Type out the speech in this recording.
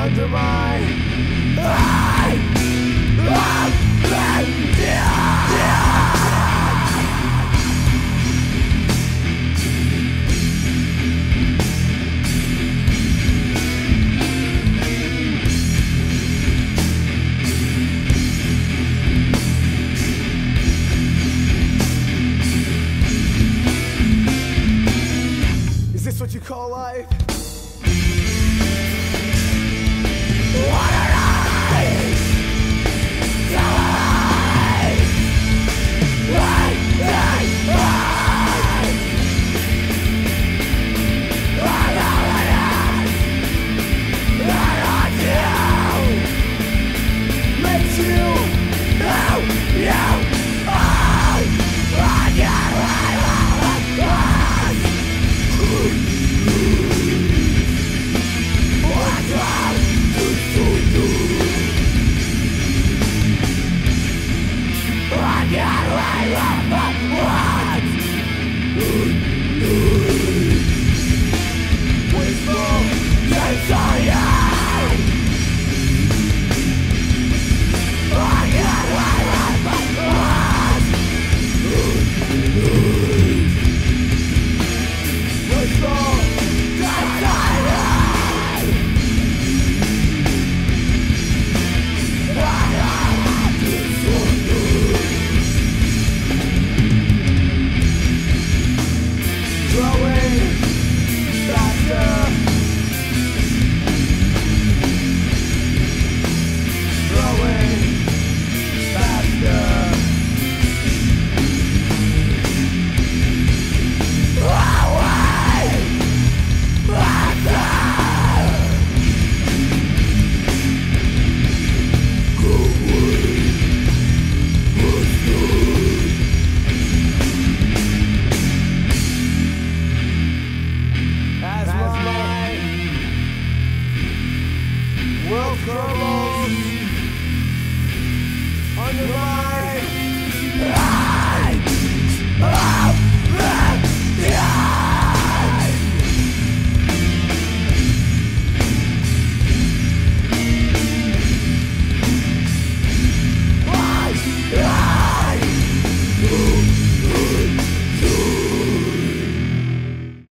under my Is this what you call life? Makes wistful